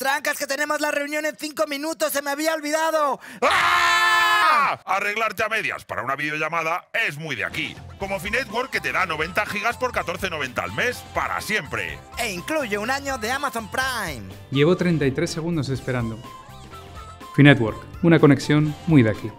Trancas, que tenemos la reunión en cinco minutos, se me había olvidado. ¡Ah! Arreglarte a medias para una videollamada es muy de aquí. Como Finetwork que te da 90 gigas por 14.90 al mes para siempre. E incluye un año de Amazon Prime. Llevo 33 segundos esperando. Finetwork, una conexión muy de aquí.